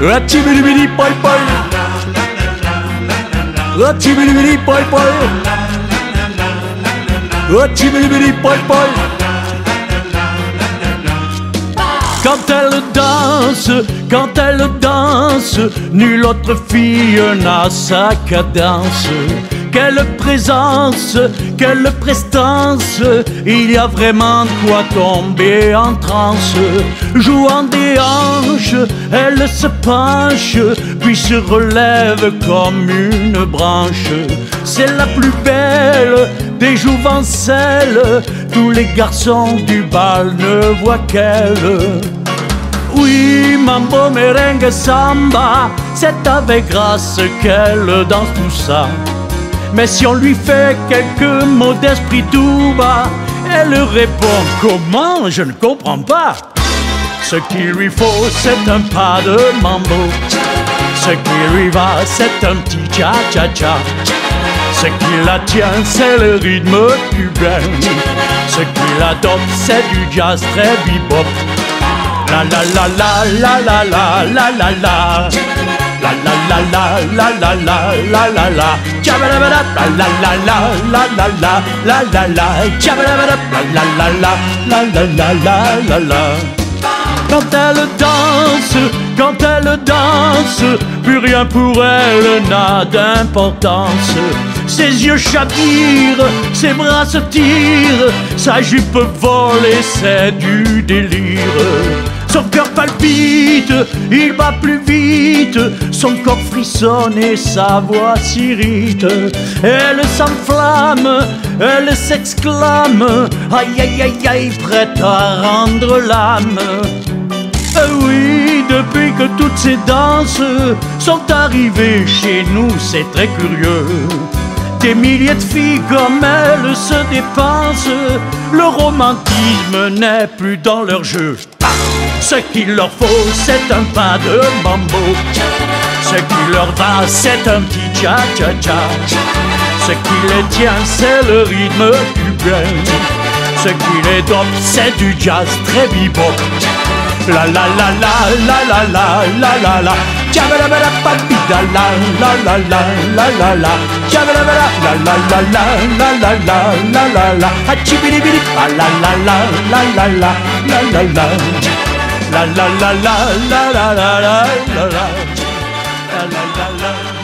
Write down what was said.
Ratibidi poi poi Ratibidi poi poi Ratibidi poi poi Quand elle danse, quand elle danse, nulle autre fille n'a sa cadence. Quelle présence, quelle prestance, il y a vraiment de quoi tomber en transe. Jouant des hanches, elle se penche, puis se relève comme une branche. C'est la plus belle des jouvencelles, tous les garçons du bal ne voient qu'elle. Oui, mambo, merengue, samba, c'est avec grâce qu'elle danse tout ça. Mais si on lui fait quelques mots d'esprit tout bas, elle répond Comment? Je ne comprends pas. Ce qu'il lui faut, c'est un pas de mambo. Ce qui lui va, c'est un petit cha-cha-cha. Ce qui la tient, c'est le rythme cubain. Ce qui l'adopte, c'est du jazz très bebop. La la la la la la la la la la La la la la la la la la la la Jabba-dabba-da, la la la la la la la la la Jabba-dabba-da, la la la la la la la la la Quand elle danse, quand elle danse Plus rien pour elle n'a d'importance ses yeux chavirent, ses bras se tirent, sa jupe vole et c'est du délire. Son cœur palpite, il bat plus vite, son corps frissonne et sa voix s'irrite. Elle s'enflamme, elle s'exclame, aïe aïe aïe aïe, prête à rendre l'âme. Euh, oui, depuis que toutes ces danses sont arrivées chez nous, c'est très curieux. Des milliers de filles comme elles se dépensent, le romantisme n'est plus dans leur jeu. Ce qu'il leur faut, c'est un pas de mambo. Ce qui leur va, c'est un petit cha-cha-cha. Ce qui les tient, c'est le rythme cubain. Ce qui les dope, c'est du jazz très bebop. La la la la la la la la la la ba-dee-da, la la la la la la la Jabba-dabba-da, la la la la la la la la la la Ha-chibidi-bidi, ah la la la la la la la la la La la la la la la la la la la La la la la